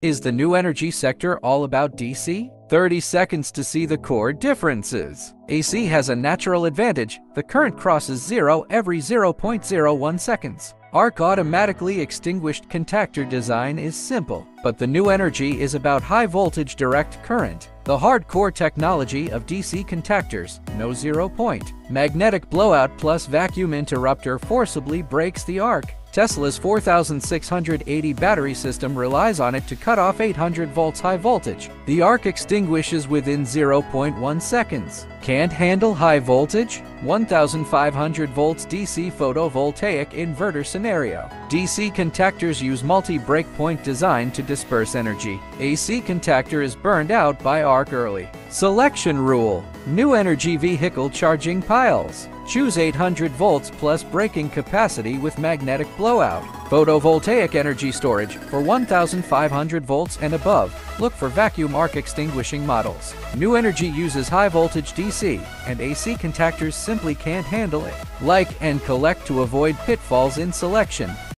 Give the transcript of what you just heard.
Is the new energy sector all about DC? 30 seconds to see the core differences. AC has a natural advantage. The current crosses zero every 0.01 seconds. Arc automatically extinguished contactor design is simple, but the new energy is about high voltage direct current. The hardcore technology of DC contactors, no zero point. Magnetic blowout plus vacuum interrupter forcibly breaks the arc. Tesla's 4680 battery system relies on it to cut off 800 volts high voltage. The arc extinguishes within 0.1 seconds. Can't handle high voltage? 1500 volts DC photovoltaic inverter scenario. DC contactors use multi-breakpoint design to disperse energy. AC contactor is burned out by arc early. Selection rule. New energy vehicle charging piles. Choose 800 volts plus breaking capacity with magnetic blowout. Photovoltaic energy storage for 1500 volts and above. Look for vacuum arc extinguishing models. New energy uses high voltage DC, and AC contactors simply can't handle it. Like and collect to avoid pitfalls in selection.